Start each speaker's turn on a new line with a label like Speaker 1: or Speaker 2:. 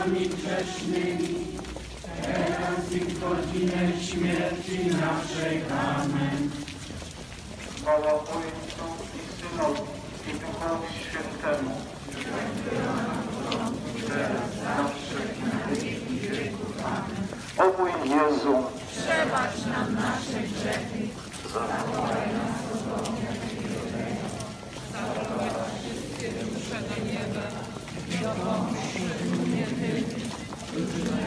Speaker 1: nami grzesznymi, teraz i w godzinę śmierci naszej. Amen.
Speaker 2: Chwała Ojcu i Synowi i Duchowi Świętemu. Teraz, zawsze i na wieki wieków. Amen. O mój Jezu,
Speaker 3: przebacz nam nasze grzechy, zachowaj nas od zaprowadź
Speaker 4: wszystkie dusze do nieba i do Thank you.